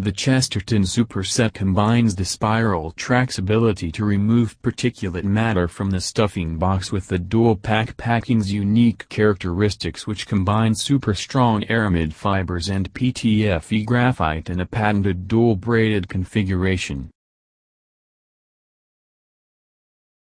The Chesterton SuperSet combines the SpiralTrac's ability to remove particulate matter from the stuffing box with the DualPac packing's unique characteristics which combine super-strong aramid fibers and PTFE graphite in a patented dual-braided configuration.